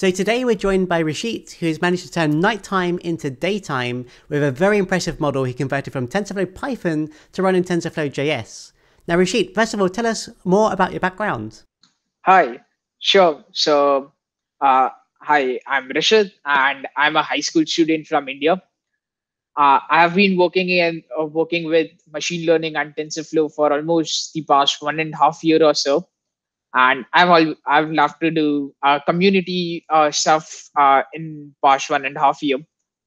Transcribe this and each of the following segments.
So today we're joined by Rishit, who has managed to turn nighttime into daytime with a very impressive model he converted from TensorFlow Python to run in TensorFlow JS. Now, Rishit, first of all, tell us more about your background. Hi, sure. So, uh, hi, I'm Rishit and I'm a high school student from India. Uh, I have been working in uh, working with machine learning and TensorFlow for almost the past one and a half year or so and I've all I've loved to do uh, community uh, stuff uh, in past one and a half year.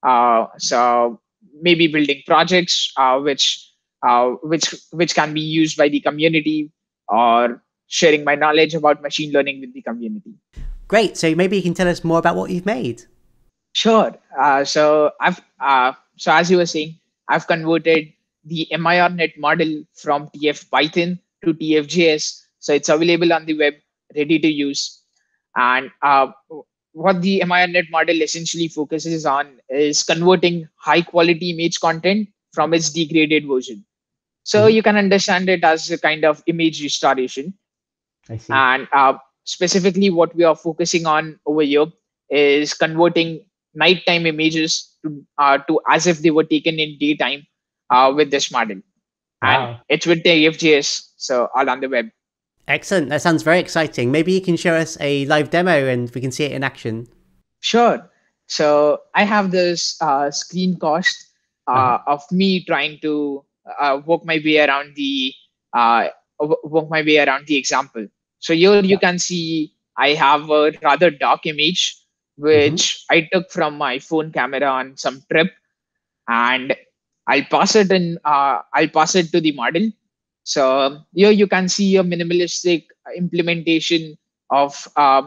Uh, so maybe building projects uh, which uh, which which can be used by the community or sharing my knowledge about machine learning with the community. Great. So maybe you can tell us more about what you've made. Sure. so I've so as you were saying, I've converted the MIRNet model from TF Python to TFJS so it's available on the web, ready to use. And uh, what the MIRNet model essentially focuses on is converting high quality image content from its degraded version. So mm-hmm. you can understand it as a kind of image restoration. I see. And uh, specifically, what we are focusing on over here is converting nighttime images to, uh, to as if they were taken in daytime uh, with this model. Wow. And it's with the TFJS, so all on the web. Excellent. That sounds very exciting. Maybe you can show us a live demo and we can see it in action. Sure. So I have this uh, screencast uh, uh-huh. of me trying to uh, work my way around the uh, work my way around the example. So here you can see I have a rather dark image which mm-hmm. I took from my phone camera on some trip, and I'll pass it in. Uh, I'll pass it to the model, so here you can see a minimalistic implementation of uh,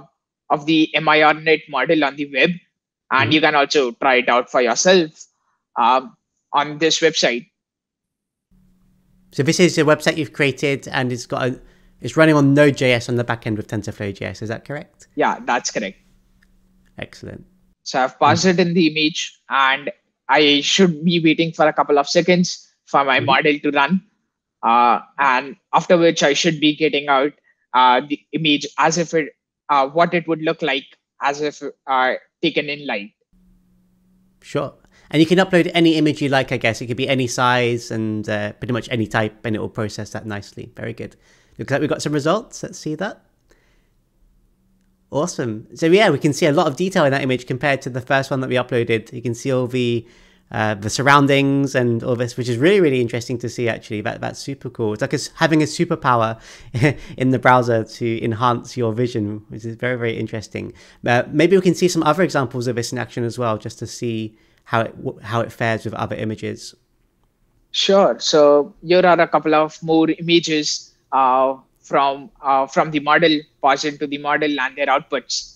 of the MIRNet model on the web, and mm-hmm. you can also try it out for yourself um, on this website. So this is a website you've created, and it's got a it's running on Node.js on the back end with TensorFlow.js. Is that correct? Yeah, that's correct. Excellent. So I've passed mm-hmm. it in the image, and I should be waiting for a couple of seconds for my mm-hmm. model to run uh, and after which I should be getting out uh, the image as if it uh, what it would look like as if uh, taken in light. Sure. And you can upload any image you like, I guess. It could be any size and uh, pretty much any type, and it will process that nicely. Very good. Looks like we've got some results. Let's see that. Awesome. So yeah, we can see a lot of detail in that image compared to the first one that we uploaded. You can see all the uh, the surroundings and all this, which is really, really interesting to see. Actually, that that's super cool. It's like a, having a superpower in the browser to enhance your vision, which is very, very interesting. Uh, maybe we can see some other examples of this in action as well, just to see how it how it fares with other images. Sure. So here are a couple of more images uh, from uh, from the model, passed into the model, and their outputs.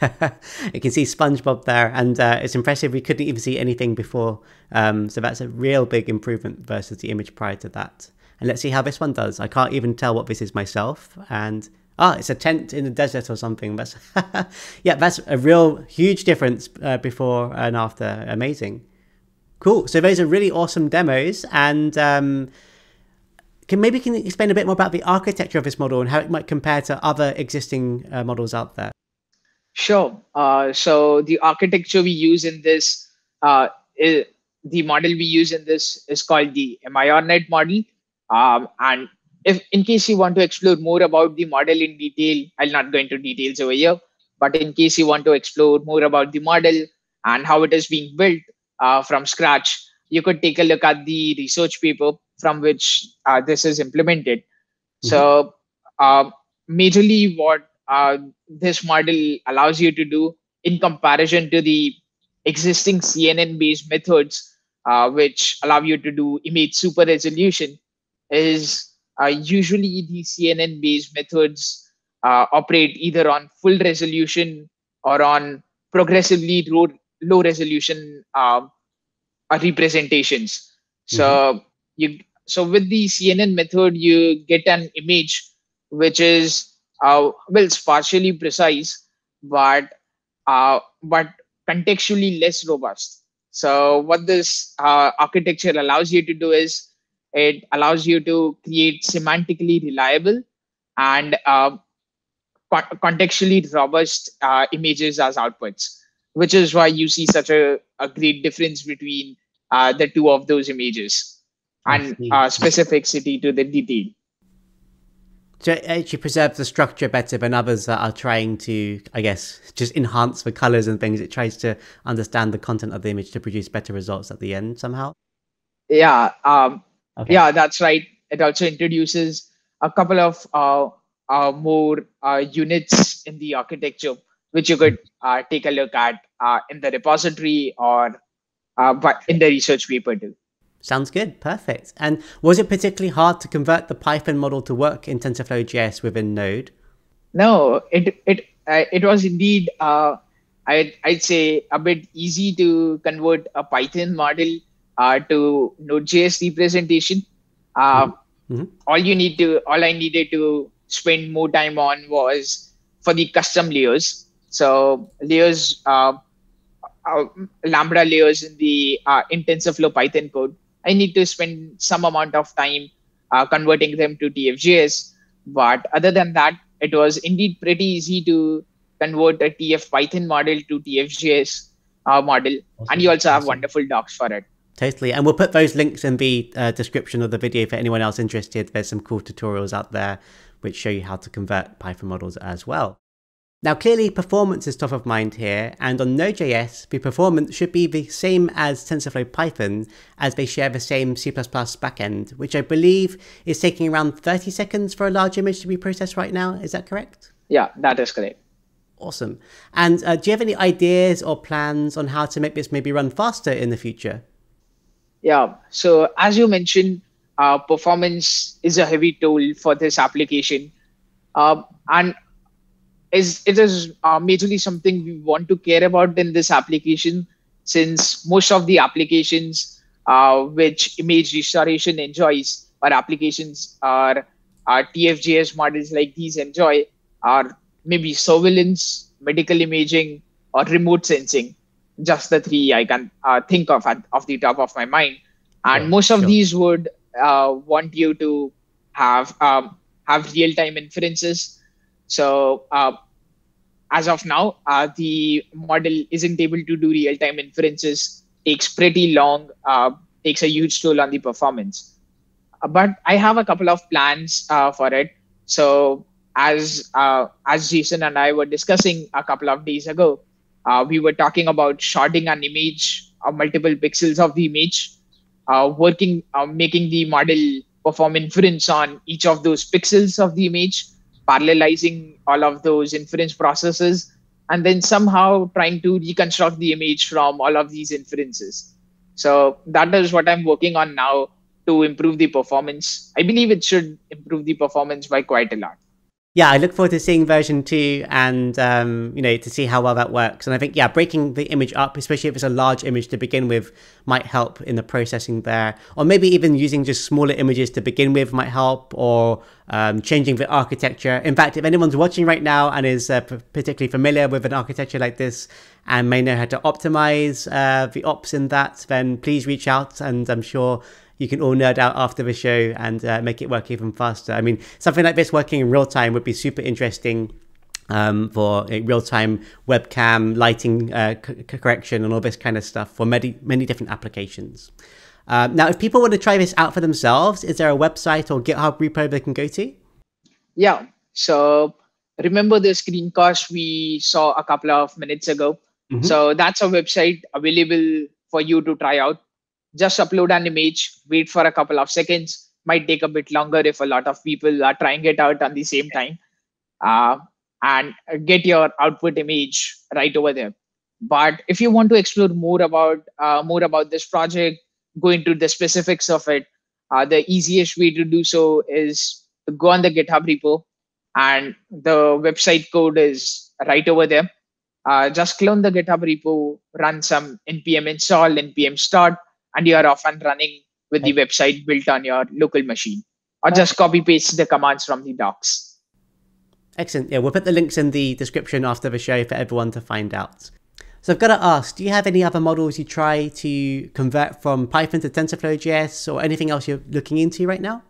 you can see SpongeBob there, and uh, it's impressive. We couldn't even see anything before, um, so that's a real big improvement versus the image prior to that. And let's see how this one does. I can't even tell what this is myself, and ah, it's a tent in the desert or something. That's yeah, that's a real huge difference uh, before and after. Amazing, cool. So those are really awesome demos, and um, can maybe can explain a bit more about the architecture of this model and how it might compare to other existing uh, models out there. Sure. Uh, so the architecture we use in this, uh, is, the model we use in this is called the MIRNet model. Um, and if in case you want to explore more about the model in detail, I'll not go into details over here. But in case you want to explore more about the model and how it is being built uh, from scratch, you could take a look at the research paper from which uh, this is implemented. Mm-hmm. So, uh, majorly, what uh, this model allows you to do in comparison to the existing CNN based methods, uh, which allow you to do image super resolution, is uh, usually the CNN based methods uh, operate either on full resolution or on progressively low, low resolution um, uh, representations. So mm-hmm. you so with the CNN method, you get an image which is well, it's partially precise, but uh, but contextually less robust. So what this uh, architecture allows you to do is it allows you to create semantically reliable and uh, con- contextually robust uh, images as outputs, which is why you see such a, a great difference between uh, the two of those images and uh, specificity to the detail. So it actually preserves the structure better than others that are trying to, I guess, just enhance the colors and things. It tries to understand the content of the image to produce better results at the end somehow. Yeah, um, okay. yeah, that's right. It also introduces a couple of uh, uh, more uh, units in the architecture, which you could uh, take a look at uh, in the repository or uh, in the research paper too. Sounds good. Perfect. And was it particularly hard to convert the Python model to work in TensorFlow JS within Node? No, it it uh, it was indeed uh, I'd I'd say a bit easy to convert a Python model uh, to Node.js representation. Uh, mm-hmm. mm-hmm. All you need to all I needed to spend more time on was for the custom layers. So layers, uh, uh, Lambda layers in the uh, in TensorFlow Python code I need to spend some amount of time uh, converting them to TFJS. But other than that, it was indeed pretty easy to convert a TF Python model to TFJS uh, model. Awesome. And you also have awesome. wonderful docs for it. Totally. And we'll put those links in the uh, description of the video for anyone else interested. There's some cool tutorials out there which show you how to convert Python models as well. Now clearly performance is top of mind here and on Node.js the performance should be the same as TensorFlow Python as they share the same C++ backend which I believe is taking around 30 seconds for a large image to be processed right now, is that correct? Yeah, that is correct. Awesome. And uh, do you have any ideas or plans on how to make this maybe run faster in the future? Yeah, so as you mentioned, uh, performance is a heavy tool for this application. Uh, and is it is uh, majorly something we want to care about in this application since most of the applications uh, which image restoration enjoys or applications are, are tfjs models like these enjoy are maybe surveillance medical imaging or remote sensing just the three i can uh, think of at off the top of my mind and yeah, most of sure. these would uh, want you to have um, have real time inferences so uh, as of now, uh, the model isn't able to do real-time inferences. Takes pretty long. Uh, takes a huge toll on the performance. Uh, but I have a couple of plans uh, for it. So as uh, as Jason and I were discussing a couple of days ago, we were talking about sharding an image multiple pixels of the image, working, making the model perform inference on each of those pixels of the image parallelizing all of those inference processes and then somehow trying to reconstruct the image from all of these inferences. So that is what I'm working on now to improve the performance. I believe it should improve the performance by quite a lot yeah, I look forward to seeing version two and um, you know to see how well that works. And I think yeah, breaking the image up, especially if it's a large image to begin with, might help in the processing there. Or maybe even using just smaller images to begin with might help, or um, changing the architecture. In fact, if anyone's watching right now and is uh, particularly familiar with an architecture like this and may know how to optimize uh, the ops in that, then please reach out, and I'm sure you can all nerd out after the show and uh, make it work even faster. I mean, something like this working in real time would be super interesting. Um, for real-time webcam lighting uh, c- correction and all this kind of stuff for many many different applications. Uh, now, if people want to try this out for themselves, is there a website or GitHub repo they can go to? Yeah. So remember the screencast we saw a couple of minutes ago. Mm-hmm. So that's a website available for you to try out just upload an image, wait for a couple of seconds. Might take a bit longer if a lot of people are trying it out at the same time. Uh, and get your output image right over there. But if you want to explore more about uh, more about this project, go into the specifics of it. Uh, the easiest way to do so is to go on the GitHub repo, and the website code is right over there. Uh, just clone the GitHub repo, run some npm install, npm start, and you are off and running with the website built on your local machine or just copy paste the commands from the docs. Excellent. Yeah, we'll put the links in the description after the show for everyone to find out. So I've got to ask, do you have any other models you try to convert from Python to TensorFlow JS or anything else you're looking into right now?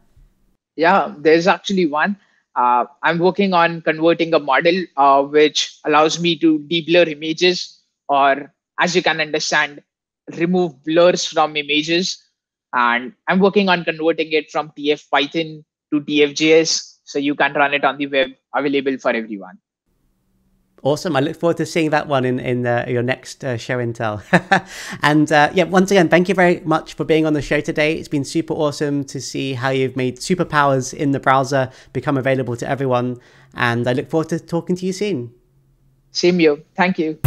Yeah, there's actually one. uh, I'm working on converting a model uh, which allows me to deblur images, or as you can understand, remove blurs from images. And I'm working on converting it from TF Python to TFJS so you can run it on the web available for everyone. Awesome. I look forward to seeing that one in, in uh, your next uh, show and tell. and uh, yeah, once again, thank you very much for being on the show today. It's been super awesome to see how you've made superpowers in the browser become available to everyone. And I look forward to talking to you soon. Same you. Thank you.